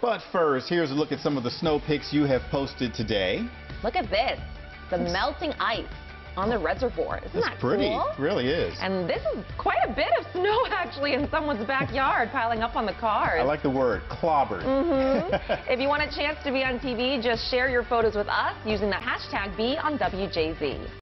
But first, here's a look at some of the snow pics you have posted today. Look at this, the melting ice on the reservoir. Isn't It's that pretty, cool? really is. And this is quite a bit of snow actually in someone's backyard piling up on the cars. I like the word clobbered. Mm-hmm. if you want a chance to be on TV, just share your photos with us using the hashtag #BeOnWJZ.